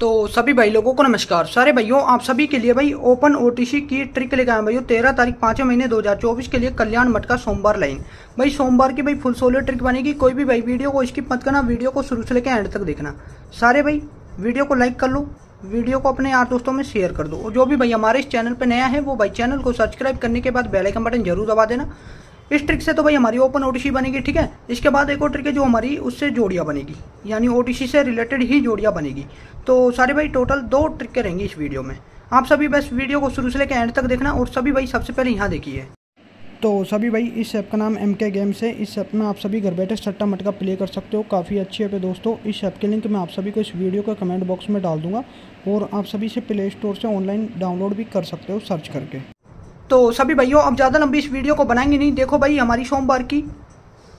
तो सभी भाई लोगों को नमस्कार। सारे भाइयों, आप सभी के लिए भाई ओपन ओटीसी की ट्रिक लेकर आए भाइयों, तेरह तारीख, पाँचवें महीने 2024 के लिए कल्याण मठ का सोमवार लाइन भाई, सोमवार की भाई फुल सोलर ट्रिक बनेगी। कोई भी भाई वीडियो को स्किप मत करना वीडियो को शुरू से लेकर एंड तक देखना। सारे भाई वीडियो को लाइक कर लो वीडियो को अपने यार दोस्तों में शेयर कर दो। और जो भी भाई हमारे इस चैनल पर नया है, वो भाई चैनल को सब्सक्राइब करने के बाद बेलाइकन बटन ज़रूर दबा देना। इस ट्रिक से तो भाई हमारी ओपन ओटीसी बनेगी, ठीक है? इसके बाद एक और ट्रिक है जो हमारी, उससे जोड़ियाँ बनेगी। यानी ओटीसी से रिलेटेड ही जोड़ियाँ बनेगी। तो सारे भाई टोटल दो ट्रिकें रहेंगी इस वीडियो में। आप सभी बस वीडियो को शुरू से लेकर एंड तक देखना और सभी भाई सबसे पहले यहाँ देखिए। तो सभी भाई, इस ऐप का नाम एम के गेम्स है। इस ऐप में आप सभी घर बैठे सट्टा मटका प्ले कर सकते हो। काफ़ी अच्छी ऐप है दोस्तों। इस ऐप के लिंक मैं आप सभी को इस वीडियो के कमेंट बॉक्स में डाल दूँगा और आप सभी से प्ले स्टोर से ऑनलाइन डाउनलोड भी कर सकते हो सर्च करके। तो सभी भाइयों, अब ज़्यादा लंबी इस वीडियो को बनाएँगे नहीं। देखो भाई, हमारी सोमवार की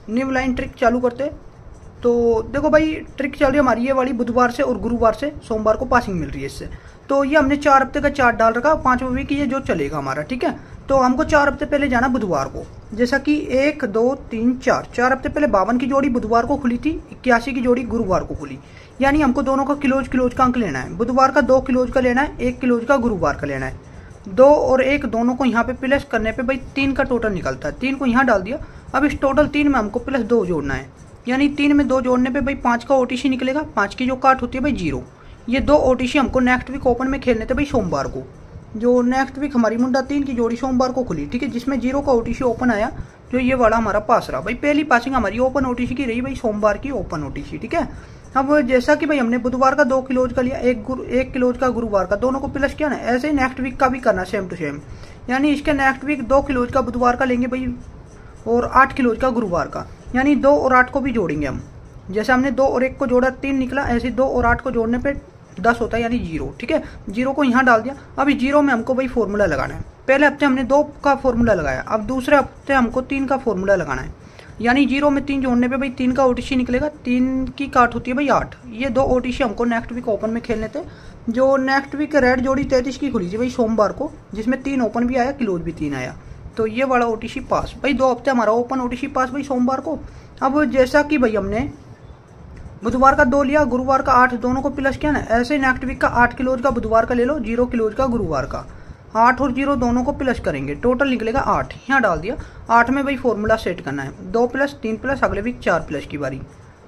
न्यू लाइन ट्रिक चालू करते। तो देखो भाई ट्रिक चल रही है हमारी, ये वाली बुधवार से और गुरुवार से सोमवार को पासिंग मिल रही है इससे। तो ये हमने चार हफ़्ते का चार्ट डाल रखा, पांचवा वीक ये जो चलेगा हमारा, ठीक है? तो हमको चार हफ़्ते पहले जाना बुधवार को। जैसा कि एक, दो, तीन, चार चार हफ़्ते पहले बावन की जोड़ी बुधवार को खुली थी, इक्यासी की जोड़ी गुरुवार को खुली। यानी हमको दोनों का किलोज किलोज का अंक लेना है। बुधवार का दो किलोज का लेना है, एक किलोज का गुरुवार का लेना है। दो और एक दोनों को यहाँ पे प्लस करने पे भाई तीन का टोटल निकलता है। तीन को यहाँ डाल दिया। अब इस टोटल तीन में हमको प्लस दो जोड़ना है। यानी तीन में दो जोड़ने पे भाई पाँच का ओटीसी निकलेगा। पाँच की जो काट होती है भाई ज़ीरो ये दो ओटीसी हमको नेक्स्ट वीक ओपन में खेलने थे भाई सोमवार को। जो नेक्स्ट वीक हमारी मुंडा तीन की जोड़ी सोमवार को खुली, ठीक है, जिसमें ज़ीरो का ओटीसी ओपन आया, जो ये वाला हमारा पास रहा। भाई पहली पासिंग हमारी ओपन ओटीसी की रही, भाई सोमवार की ओपन ओटीसी ठीक है? अब जैसा कि भाई हमने बुधवार का दो किलोज का लिया, एक गुरु, एक किलोज का गुरुवार का, दोनों को प्लस किया ना, ऐसे ही नेक्स्ट वीक का भी करना सेम टू सेम यानी इसके नेक्स्ट वीक दो किलोज का बुधवार का लेंगे भाई, और आठ किलोज का गुरुवार का। यानी दो और आठ को भी जोड़ेंगे हम। जैसे हमने दो और एक को जोड़ा, तीन निकला, ऐसे दो और आठ को जोड़ने पर दस होता है, यानी ज़ीरो ठीक है? ज़ीरो को यहाँ डाल दिया। अब इस ज़ीरो में हमको भाई फॉर्मूला लगाना है। पहले हफ़्ते हमने दो का फॉर्मूला लगाया, अब दूसरे हफ़्ते हमको तीन का फॉर्मूला लगाना है। यानी ज़ीरो में तीन जोड़ने पे भाई तीन का ओटीसी निकलेगा, तीन की काट होती है भाई आठ। ये दो ओटीसी हमको नेक्स्ट वीक ओपन में खेलने थे। जो नेक्स्ट वीक रेड जोड़ी तैतीस की खुली थी भाई सोमवार को, जिसमें तीन ओपन भी आया क्लोज भी तीन आया। तो ये वाला ओटीसी पास भाई दो हफ़्ते हमारा ओपन ओटीसी पास भाई सोमवार को। अब जैसा कि भाई हमने बुधवार का दो लिया, गुरुवार का आठ, दोनों को प्लस किया ना, ऐसे नेक्स्ट वीक का आठ किलोज का बुधवार का ले लो ज़ीरो किलोज का गुरुवार का। आठ और ज़ीरो दोनों को प्लस करेंगे। टोटल निकलेगा आठ। यहाँ डाल दिया। आठ में भाई फॉर्मूला सेट करना है। दो प्लस तीन प्लस अगले वीक चार प्लस की बारी।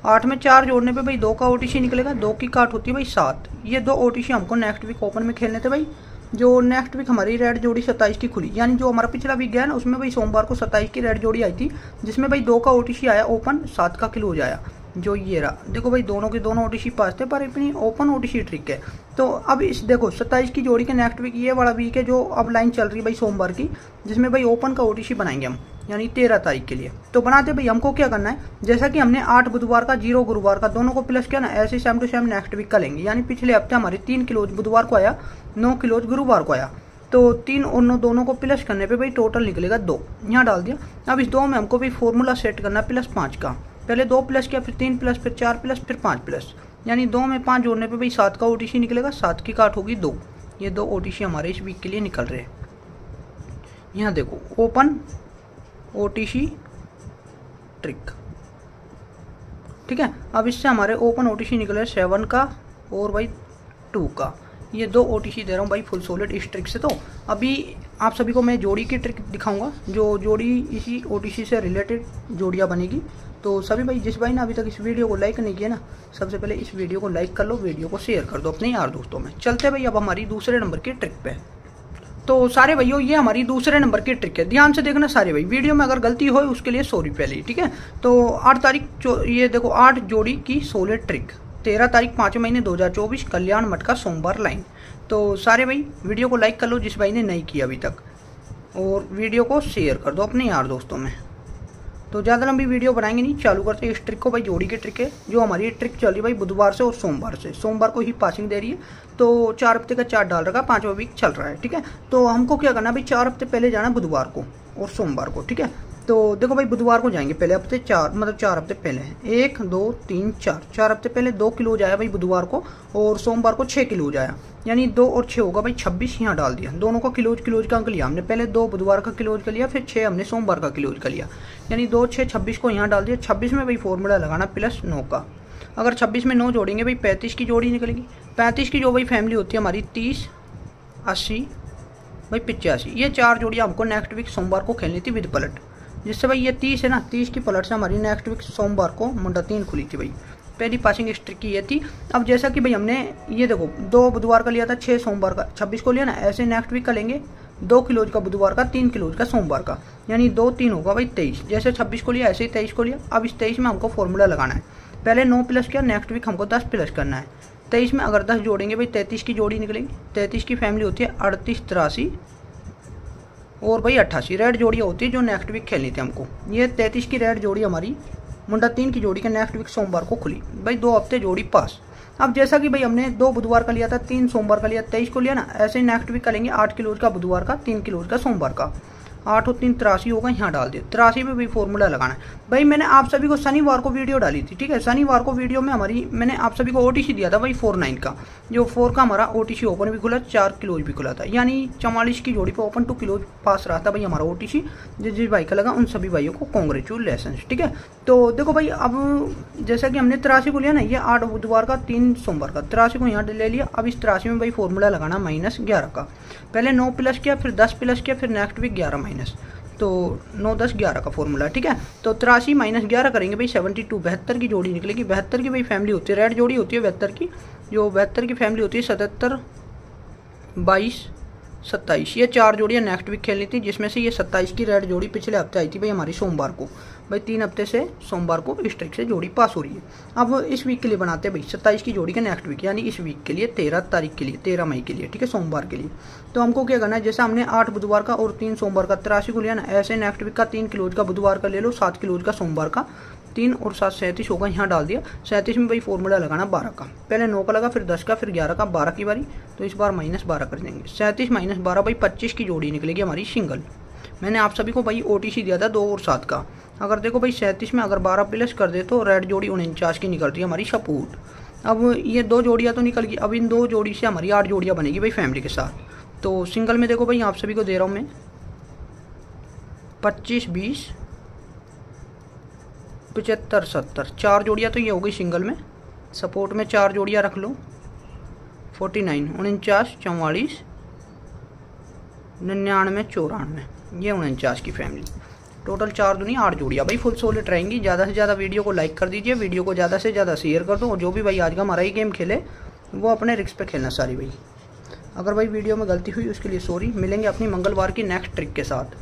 आठ में चार जोड़ने पे भाई दो का ओटीसी निकलेगा। दो की काट होती है भाई सात। ये दो ओटीसी हमको नेक्स्ट वीक ओपन में खेलने थे भाई। जो नेक्स्ट वीक हमारी रेड जोड़ी सत्ताईस की खुली। यानी जो हमारा पिछला वीक गया ना, उसमें भाई सोमवार को सत्ताईस की रेड जोड़ी आई थी, जिसमें भाई दो का ओटीसी आया ओपन सात का क्लोज जाया। जो ये रहा। देखो भाई, दोनों के दोनों ओटीसी पास थे, पर अपनी ओपन ओटीसी ट्रिक है। तो अब इस, देखो, सत्ताईस की जोड़ी के नेक्स्ट वीक ये वाला वीक है जो अब लाइन चल रही है भाई सोमवार की, जिसमें भाई ओपन का ओटीसी बनाएँगे हम, यानी तेरह तारीख के लिए। तो बनाते भाई, हमको क्या करना है? जैसा कि हमने आठ बुधवार का, ज़ीरो गुरुवार का, दोनों को प्लस किया ना, ऐसे same to same next week का लेंगे। यानी पिछले हफ़्ते हमारे तीन किलोज बुधवार को आया, नौ किलोज गुरुवार को आया। तो तीन और नौ दोनों को प्लस करने पे भाई टोटल निकलेगा दो। यहाँ डाल दिया। अब इस दो में हमको भी फॉर्मूला सेट करना है प्लस पाँच का। पहले दो प्लस किया, फिर तीन प्लस, फिर चार प्लस, फिर पाँच प्लस। यानी दो में पाँच जोड़ने पे भाई सात का ओटीसी निकलेगा, सात की काट होगी दो। ये दो ओटीसी हमारे इस वीक के लिए निकल रहे हैं। यहाँ देखो ओपन ओटीसी ट्रिक ठीक है? अब इससे हमारे ओपन ओटीसी निकले सेवन का और भाई टू का। ये दो ओटीसी दे रहा हूँ भाई फुल सोलिड इस ट्रिक से तो। अभी आप सभी को मैं जोड़ी की ट्रिक दिखाऊँगा, जो जोड़ी इसी ओटीसी से रिलेटेड जोड़ियाँ बनेगी। तो सभी भाई, जिस भाई ने अभी तक इस वीडियो को लाइक नहीं किया ना, सबसे पहले इस वीडियो को लाइक कर लो, वीडियो को शेयर कर दो अपने यार दोस्तों में। चलते भाई अब हमारी दूसरे नंबर की ट्रिक पे। तो सारे भाइयों, ये हमारी दूसरे नंबर की ट्रिक है। ध्यान से देखना सारे भाई, वीडियो में अगर गलती हो उसके लिए सॉरी पहले ठीक है? तो आठ तारीख ये देखो, आठ जोड़ी की सोलह ट्रिक तेरह तारीख पाँच महीने 2024 कल्याण मठ का सोमवार लाइन तो सारे भाई, वीडियो को लाइक कर लो, जिस भाई ने नहीं किया अभी तक। और वीडियो को शेयर कर दो अपने यार दोस्तों में। तो ज़्यादा लंबी वीडियो बनाएँगे नहीं, चालू करते इस ट्रिक को भाई, जोड़ी की ट्रिक है, जो हमारी ट्रिक चल रही है भाई बुधवार से और सोमवार से। सोमवार को ही पासिंग दे रही है तो चार हफ़्ते का चार्ट डाल रखा, पाँचवा वीक चल रहा है, ठीक है? तो हमको क्या करना भाई, चार हफ़्ते पहले जाना बुधवार को और सोमवार को, ठीक है? तो देखो भाई बुधवार को जाएँगे, पहले हफ़्ते चार मतलब चार हफ़्ते पहले एक, दो, तीन, चार। चार हफ़्ते पहले दो किलो जाया भाई बुधवार को, और सोमवार को छः किलो जाया यानी दो और छः होगा भाई, छब्बीस यहाँ डाल दिया। दोनों का किलोज किलोज का अंक लिया हमने। पहले दो बुधवार का किलोज का लिया, फिर छः हमने सोमवार का किलोज का लिया। यानी दो छः छब्बीस को यहाँ डाल दिया। छब्बीस में भाई फॉर्मूला लगाना प्लस नौ का। अगर 26 में नौ जोड़ेंगे भाई 35 की जोड़ी निकलेगी। पैंतीस की जो भाई फैमिली होती है हमारी, तीस, अस्सी, भाई पिचासी। ये चार जोड़ियाँ हमको नेक्स्ट वीक सोमवार को खेलनी थी विद पलट जिससे भाई ये तीस है ना, तीस की पलट से हमारी नेक्स्ट वीक सोमवार को मुंडा तीन खुली थी भाई। पहली पासिंग स्ट्रिक की ये थी। अब जैसा कि भाई हमने ये देखो, दो बुधवार का लिया था छः सोमवार का, छब्बीस को लिया ना, ऐसे नेक्स्ट वीक का लेंगे, दो किलोज का बुधवार का, तीन किलोज का सोमवार का, यानी दो तीन होगा भाई तेईस। जैसे छब्बीस को लिया, ऐसे ही तेईस को लिया। अब इस तेईस में हमको फॉर्मूला लगाना है। पहले नौ प्लस किया नेक्स्ट वीक हमको दस प्लस करना है। तेईस में अगर दस जोड़ेंगे भाई, तैंतीस की जोड़ी निकलेगी। तैंतीस की फैमिली होती है अड़तीस तिरासी। और भाई अट्ठासी रेड जोड़ियाँ होती है जो नेक्स्ट वीक खेलनी थी हमको। ये तैंतीस की रेड जोड़ी हमारी, मुंडा तीन की जोड़ी के नेक्स्ट वीक सोमवार को खुली। भाई दो हफ़्ते जोड़ी पास। अब जैसा कि भाई हमने दो बुधवार का लिया था, तीन सोमवार का लिया, तेईस को लिया ना, ऐसे ही नेक्स्ट वीक का करेंगे आठ किलोज का बुधवार का, तीन किलोज का सोमवार का। आठ और तीन तिरासी होगा, यहाँ डाल दिया। तिरासी में भी फॉर्मूला लगाना है। भाई, मैंने आप सभी को शनिवार को वीडियो डाली थी, ठीक है? शनिवार को वीडियो में हमारी, मैंने आप सभी को ओटीसी दिया था भाई फोर नाइन का। जो फोर का हमारा ओटीसी ओपन भी खुला, चार किलोज भी खुला था। यानी चवालीस की जोड़ी पर ओपन टू किलोज पास रहा था भाई हमारा ओटीसी जिस जिस भाई का लगा, उन सभी भाइयों को कॉन्ग्रेचुलेसन ठीक है? तो देखो भाई, अब जैसा कि हमने तिरासी को लिया ना, ये आठ बुधवार का, तीन सोमवार का। तिरासी को यहाँ ले लिया। अब इस तिरासी में भाई फॉर्मूला लगाना माइनस ग्यारह का। पहले नौ प्लस किया, फिर दस प्लस किया, फिर नेक्स्ट वीक ग्यारह माइनस तो नौ दस ग्यारह का फॉर्मूला ठीक है? तो तिरासी माइनस ग्यारह करेंगे भाई सेवेंटी टू बहत्तर की जोड़ी निकलेगी। बहत्तर की भाई फैमिली होती है रेड जोड़ी होती है बहत्तर की। जो बहत्तर की फैमिली होती है, सतहत्तर, बाईस सत्ताईस। ये चार जोड़ियाँ नेक्स्ट वीक खेलनी थी, जिसमें से ये सत्ताईस की रेड जोड़ी पिछले हफ़्ते आई थी भाई हमारी सोमवार को। भाई तीन हफ़्ते से सोमवार को इस ट्रिक से जोड़ी पास हो रही है। अब इस वीक के लिए बनाते हैं भाई, सत्ताईस की जोड़ी का नेक्स्ट वीक यानी इस वीक के लिए, तेरह तारीख के लिए, तेरह मई के लिए, ठीक है, सोमवार के लिए। तो हमको क्या करना है, जैसे हमने आठ बुधवार का और तीन सोमवार का, तिरासी को लिया ना, ऐसे नेक्स्ट वीक का तीन किलोज का बुधवार का ले लो, सात किलोज का सोमवार का। तीन और सात सैंतीस होगा, यहाँ डाल दिया। सैंतीस में भाई फॉर्मूला लगाना बारह का। पहले नौ का लगा, फिर दस का, फिर ग्यारह का, बारह की बारी। तो इस बार माइनस बारह कर देंगे। सैंतीस माइनस बारह, भाई पच्चीस की जोड़ी निकलेगी हमारी सिंगल मैंने आप सभी को भाई ओटीसी दिया था दो और सात का। अगर देखो भाई सैंतीस में अगर बारह प्लस कर दे तो रेड जोड़ी उनचास की निकलती है हमारी सपूट अब ये दो जोड़ियाँ तो निकल गई। अब इन दो जोड़ी से हमारी आठ जोड़ियाँ बनेगी भाई फैमिली के साथ। तो सिंगल में देखो भाई आप सभी को दे रहा हूँ मैं पच्चीस, बीस पचहत्तर, सत्तर। चार जोड़ियाँ तो ये हो गई सिंगल में। सपोर्ट में चार जोड़ियाँ रख लो। फोर्टी नाइन, उनचास, चौवालीस, निन्यानवे, चौरानवे। ये उनचास की फैमिली टोटल चार दुनिया, आठ जोड़ियाँ। भाई फुल सोलेट रहेंगी। ज़्यादा से ज़्यादा वीडियो को लाइक कर दीजिए। वीडियो को ज़्यादा से ज़्यादा शेयर कर दो। और जो भी भाई आज का हमारा ही गेम खेले, वो अपने रिक्स पे खेलना सारी भाई। अगर भाई वीडियो में गलती हुई, उसके लिए सॉरी मिलेंगे अपनी मंगलवार की नेक्स्ट ट्रिक के साथ।